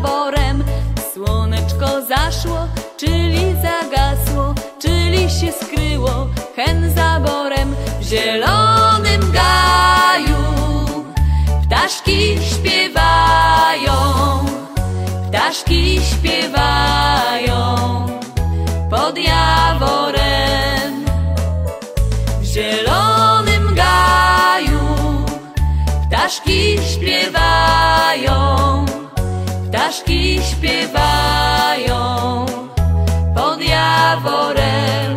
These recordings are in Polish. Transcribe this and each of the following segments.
się skryło hen za borem. Słoneczko zaszło, czyli zagasło, czyli się skryło hen za borem. W zielonym gaju ptaszki śpiewają, ptaszki śpiewają pod jaworem. W zielonym gaju ptaszki śpiewają, ptaszki śpiewają pod jaworem.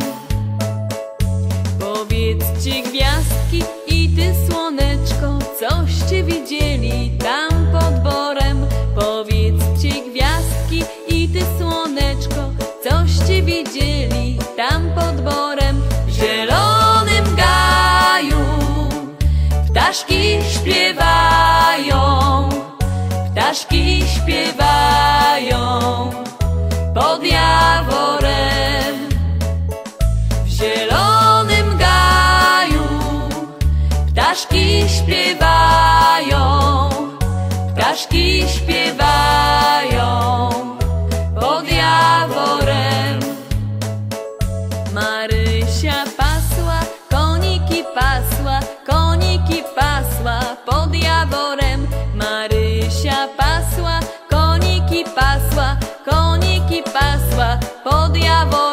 Powiedzcie gwiazdki i ty słoneczko, coście widzieli tam pod borem. Powiedzcie gwiazdki i ty słoneczko, coście widzieli tam pod borem. W zielonym gaju ptaszki śpiewają, śpiewają pod jaworem. W zielonym gaju ptaszki śpiewają, ptaszki śpiewają pod jaworem. Marysia pasła, koniki pasła, koniki pasła pod jaworem. Pasła pod jaworem.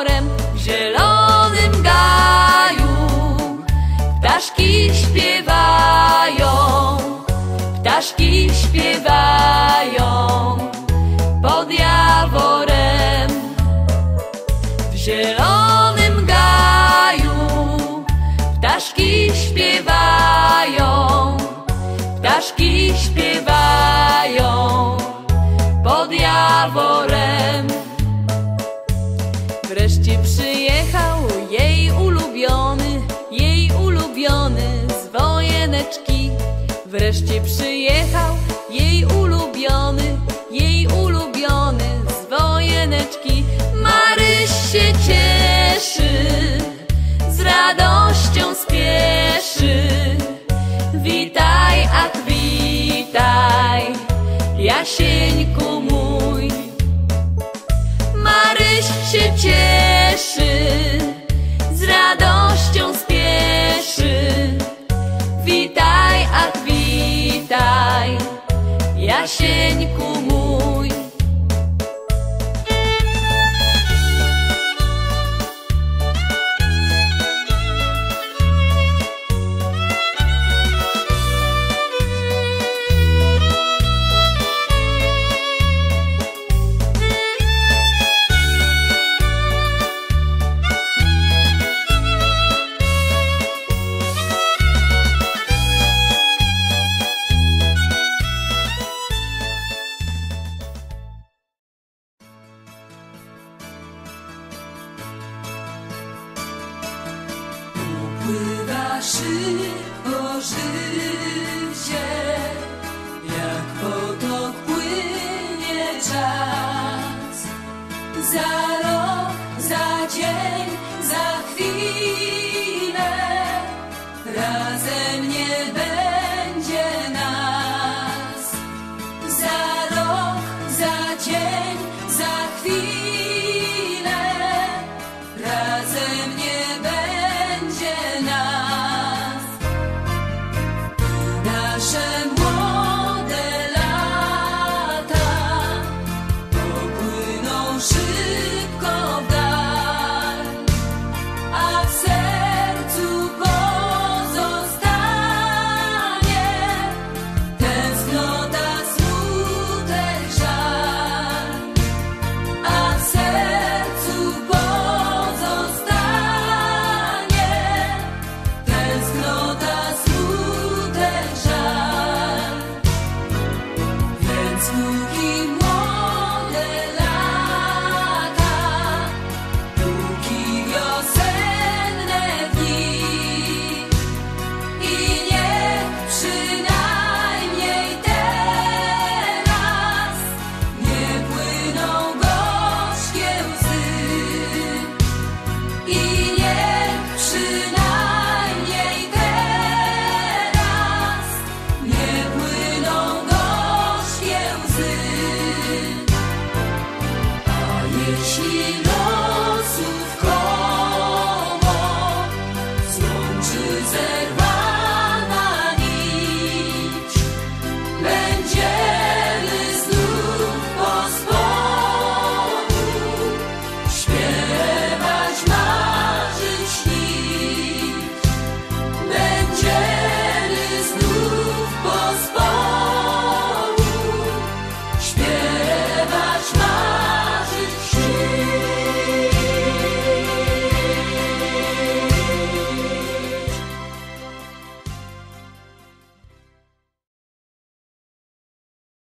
Wreszcie przyjechał jej ulubiony, jej ulubiony z wojeneczki. Maryś się cieszy, z radością spieszy. Witaj, ach witaj, Jasieńku mój. Maryś się cieszy, Upływa szybko życie, jak potok płynie czas. Za rok, za dzień, za chwilę, razem nie będzie nas. Za rok, za dzień, za chwilę.